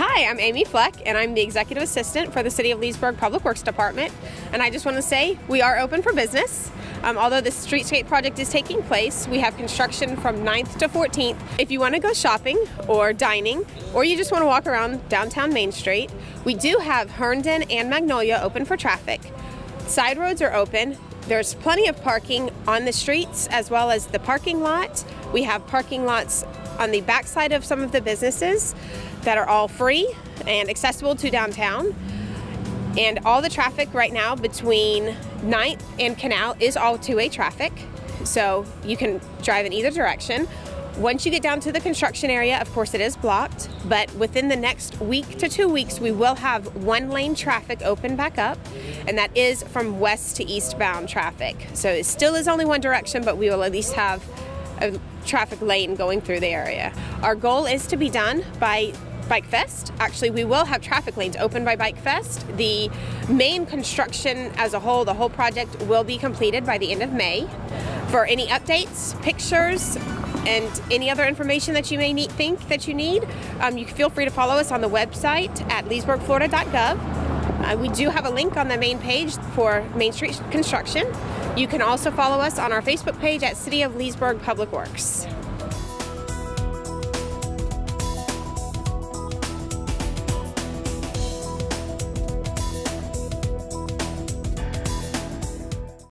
Hi, I'm Amy Fleck, and I'm the Executive Assistant for the City of Leesburg Public Works Department. And I just want to say we are open for business. Um, although the streetscape project is taking place, we have construction from 9th to 14th. If you want to go shopping or dining, or you just want to walk around downtown Main Street, we do have Herndon and Magnolia open for traffic. Side roads are open. There's plenty of parking on the streets as well as the parking lot. We have parking lots on the backside of some of the businesses that are all free and accessible to downtown. And all the traffic right now between 9th and Canal is all two way traffic. So you can drive in either direction. Once you get down to the construction area, of course, it is blocked, but within the next week to two weeks, we will have one lane traffic open back up, and that is from west to eastbound traffic. So it still is only one direction, but we will at least have a traffic lane going through the area. Our goal is to be done by Bike Fest. Actually, we will have traffic lanes open by Bike Fest. The main construction as a whole, the whole project will be completed by the end of May. For any updates, pictures, and any other information that you may need, think that you need, um, you feel free to follow us on the website at leesburgflorida.gov. Uh, we do have a link on the main page for Main Street construction. You can also follow us on our Facebook page at City of Leesburg Public Works.